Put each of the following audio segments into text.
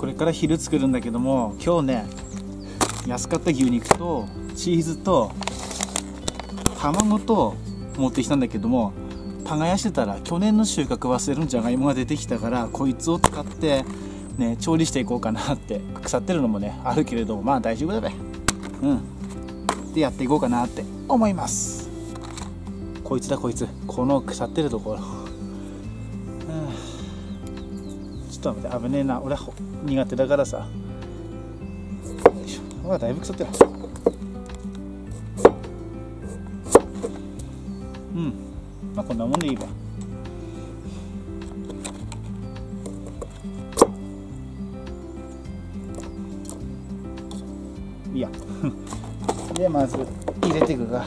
これから昼作るんだけども今日ね安かった牛肉とチーズと卵と持ってきたんだけども耕してたら去年の収穫忘れるんじゃがいもが出てきたからこいつを使ってね調理していこうかなって腐ってるのもねあるけれどもまあ大丈夫だべ。うん。でやっていこうかなって思います。こいつだこいつ。この腐ってるところ、ちょっと待って危ねえな。俺は苦手だからさ。よいしょうわだいぶ腐ってる。うん。まあこんなもんでいいわ。いいや。でまず入れていくが。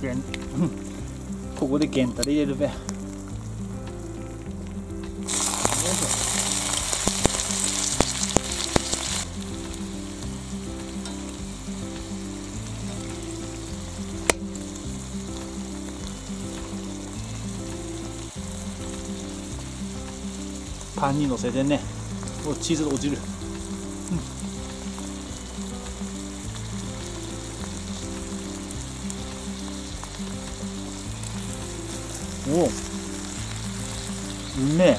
これんここでゲンタで入れるべ。よいしょパンにのせてね。おチーズが落ちる。おおう。めえ。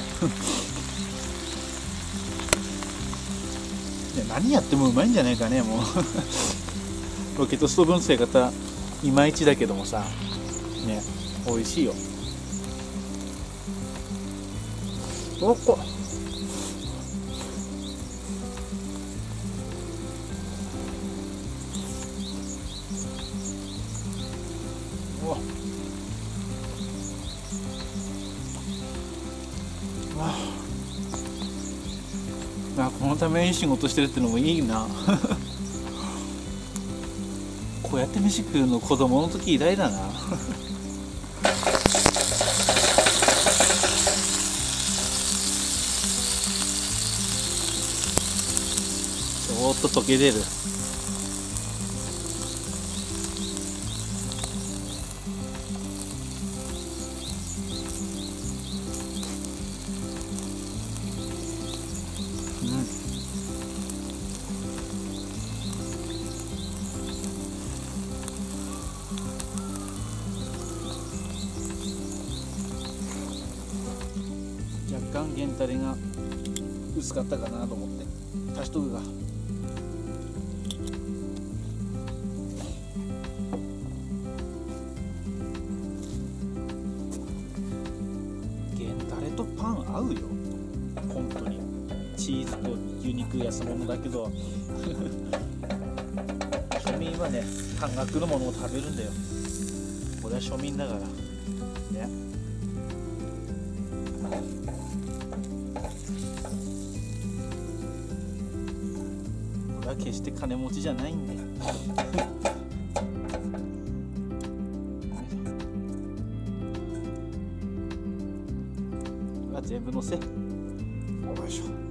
いや何やってもうまいんじゃないかねもう。ロケットストーブの使い方いまいちだけどもさ。ね美味しいよ。おっこ。おあのために仕事してるってのもいいな。こうやって飯食うの子供の時以来だな。ちょっと溶け出る。若干原タレが薄かったかなと思って。足しとくが原タレとパン合うよ。本当に。チーズと牛肉安物だけど。庶民はね半額のものを食べるんだよ。俺は庶民だから。決して金持ちじゃないんだよ。これは全部のせ。よいしょ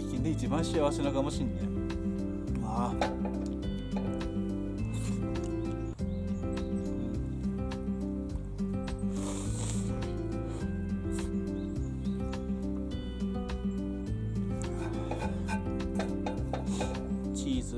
最近で一番幸せなかもしんねああ。チーズ